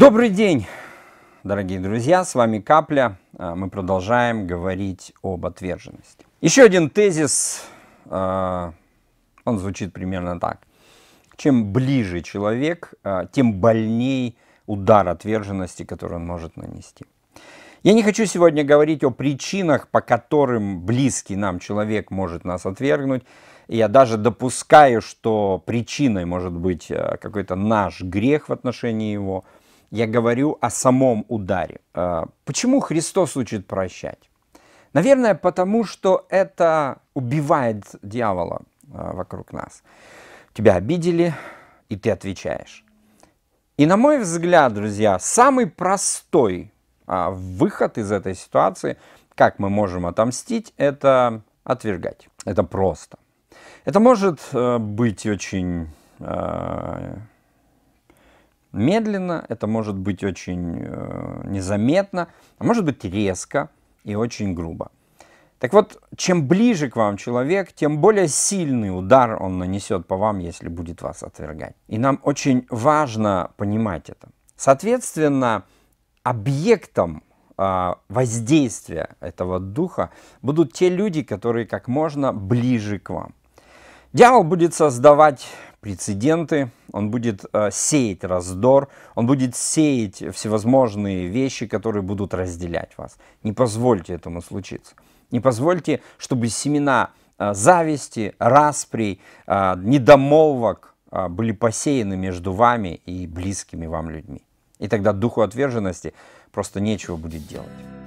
Добрый день, дорогие друзья, с вами Капля. А, Мы продолжаем говорить об отверженности. Еще один тезис, а, он звучит примерно так. Чем ближе человек, а, тем больней удар отверженности, который он может нанести. Я не хочу сегодня говорить о причинах, по которым близкий нам человек может нас отвергнуть. Я даже допускаю, что причиной может быть какой-то наш грех в отношении его – я говорю о самом ударе. А, почему Христос учит прощать? Наверное, потому что это убивает дьявола а, вокруг нас. Тебя обидели, и ты отвечаешь. И на мой взгляд, друзья, самый простой а, выход из этой ситуации, как мы можем отомстить, это отвергать. Это просто. Это может э, быть очень медленно, это может быть очень э, незаметно, а может быть резко и очень грубо. Так вот, чем ближе к вам человек, тем более сильный удар он нанесет по вам, если будет вас отвергать. И нам очень важно понимать это. Соответственно, объектом э, воздействия этого духа будут те люди, которые как можно ближе к вам. Дьявол будет создавать прецеденты, он будет э, сеять раздор, он будет сеять всевозможные вещи, которые будут разделять вас. Не позвольте этому случиться. Не позвольте, чтобы семена э, зависти, распри, э, недомолвок были посеяны между вами и близкими вам людьми. И тогда духу отверженности просто нечего будет делать.